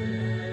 Amen.